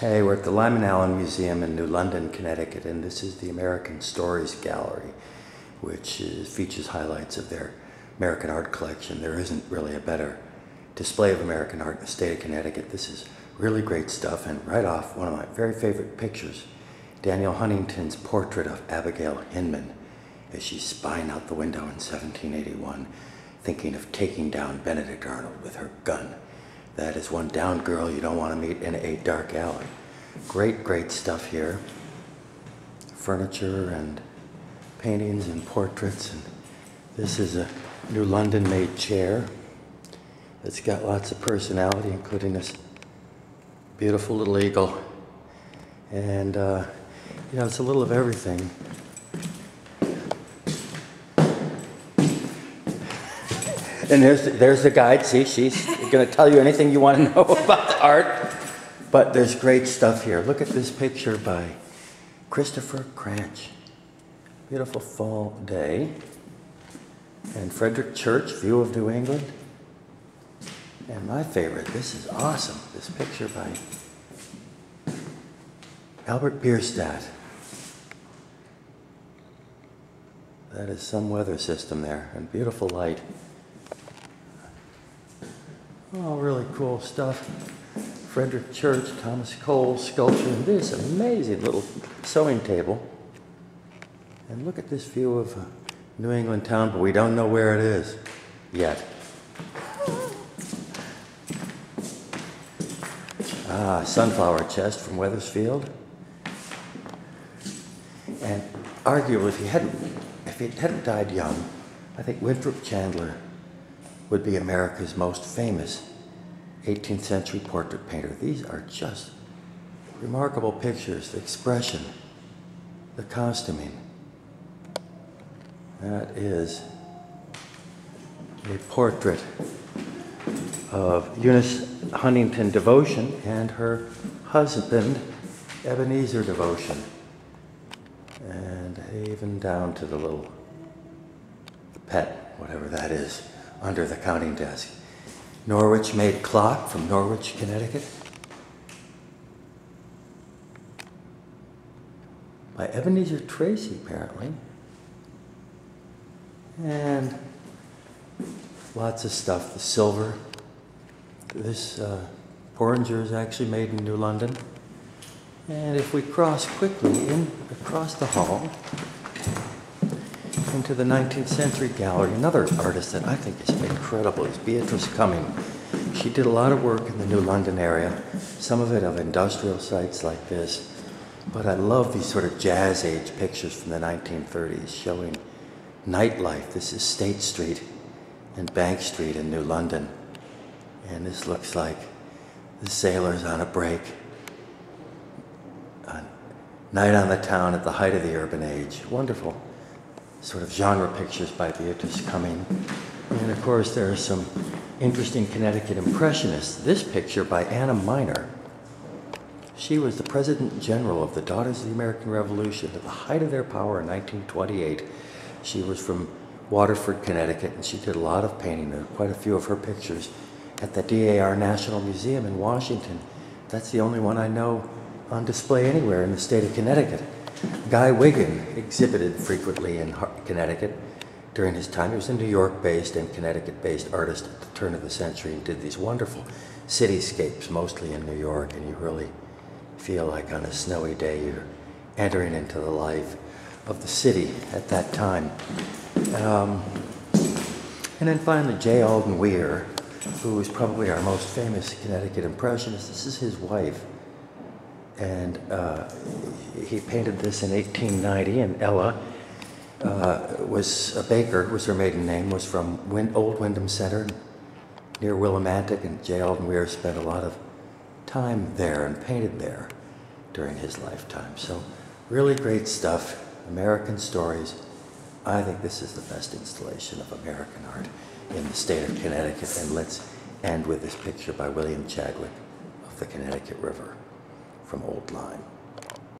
Hey, we're at the Lyman Allyn Museum in New London, Connecticut, and this is the American Stories Gallery, which is, features highlights of their American art collection. There isn't really a better display of American art in the state of Connecticut. This is really great stuff, and right off, one of my very favorite pictures, Daniel Huntington's portrait of Abigail Hinman as she's spying out the window in 1781, thinking of taking down Benedict Arnold with her gun. That is one down girl you don't want to meet in a dark alley. Great, great stuff here. Furniture and paintings and portraits. And this is a New London made chair. It's got lots of personality, including this beautiful little eagle. And, uh, you know, it's a little of everything. And there's, there's the guide. See, she's going to tell you anything you want to know about the art. But there's great stuff here. Look at this picture by Christopher Cranch. Beautiful fall day. And Frederick Church, view of New England. And my favorite, this is awesome. This picture by Albert Bierstadt. That is some weather system there, and beautiful light. Oh, really cool stuff. Frederick Church, Thomas Cole sculpture, and this amazing little sewing table. And look at this view of New England town, but we don't know where it is yet. Ah, sunflower chest from Wethersfield. And arguably, if he hadn't, if he hadn't died young, I think Winthrop Chandler would be America's most famous 18th century portrait painter. These are just remarkable pictures, the expression, the costuming. That is a portrait of Eunice Huntington Devotion and her husband, Ebenezer Devotion. And even down to the little pet, whatever that is under the counting desk. Norwich made clock from Norwich, Connecticut. By Ebenezer Tracy, apparently. And lots of stuff. The silver. This uh, porringer is actually made in New London. And if we cross quickly in across the hall, into the 19th century gallery. Another artist that I think is incredible is Beatrice Cumming. She did a lot of work in the New London area, some of it of industrial sites like this. But I love these sort of jazz age pictures from the 1930s showing nightlife. This is State Street and Bank Street in New London. And this looks like the sailors on a break. A night on the town at the height of the urban age. Wonderful sort of genre pictures by Beatrice Cumming. And of course, there are some interesting Connecticut Impressionists. This picture by Anna Minor. She was the President General of the Daughters of the American Revolution at the height of their power in 1928. She was from Waterford, Connecticut, and she did a lot of painting. There are quite a few of her pictures at the DAR National Museum in Washington. That's the only one I know on display anywhere in the state of Connecticut. Guy Wiggin exhibited frequently in Connecticut during his time. He was a New York based and Connecticut based artist at the turn of the century and did these wonderful cityscapes, mostly in New York, and you really feel like on a snowy day you're entering into the life of the city at that time. Um, and then finally, J. Alden Weir, who is probably our most famous Connecticut impressionist. This is his wife and uh, he painted this in 1890. And Ella uh, was a baker, was her maiden name, was from Win Old Windham Center near Willimantic, and J. Alden Weir spent a lot of time there and painted there during his lifetime. So, really great stuff. American stories. I think this is the best installation of American art in the state of Connecticut. And let's end with this picture by William Chadwick of the Connecticut River from Old Lyme.